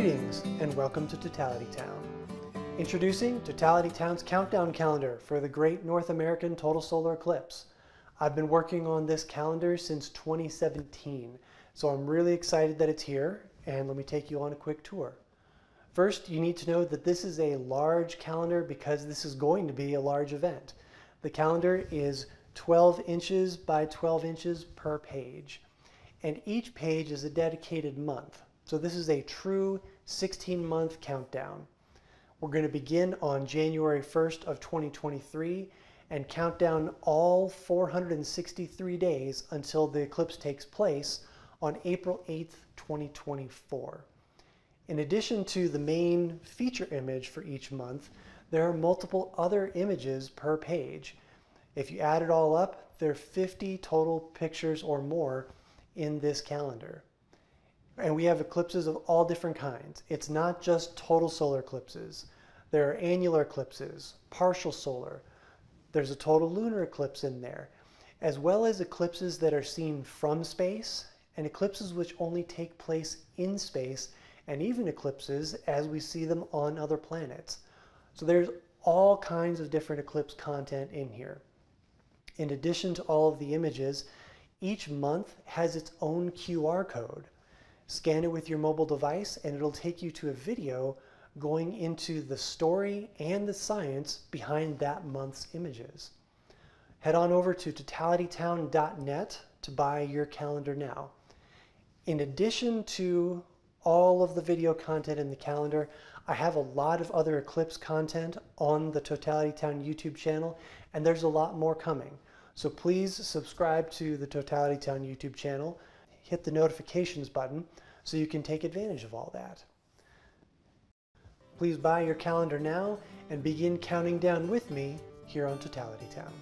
Greetings and welcome to Totality Town. Introducing Totality Town's countdown calendar for the Great North American Total Solar Eclipse. I've been working on this calendar since 2017, so I'm really excited that it's here and let me take you on a quick tour. First, you need to know that this is a large calendar because this is going to be a large event. The calendar is 12 inches by 12 inches per page, and each page is a dedicated month. So this is a true 16 month countdown. We're going to begin on January 1st of 2023 and count down all 463 days until the eclipse takes place on April 8th, 2024. In addition to the main feature image for each month, there are multiple other images per page. If you add it all up, there are 50 total pictures or more in this calendar. And we have eclipses of all different kinds. It's not just total solar eclipses. There are annular eclipses, partial solar. There's a total lunar eclipse in there, as well as eclipses that are seen from space and eclipses which only take place in space and even eclipses as we see them on other planets. So there's all kinds of different eclipse content in here. In addition to all of the images, each month has its own QR code. Scan it with your mobile device and it'll take you to a video going into the story and the science behind that month's images. Head on over to totalitytown.net to buy your calendar now. In addition to all of the video content in the calendar, I have a lot of other Eclipse content on the Totality Town YouTube channel, and there's a lot more coming. So please subscribe to the Totality Town YouTube channel hit the notifications button so you can take advantage of all that. Please buy your calendar now and begin counting down with me here on Totality Town.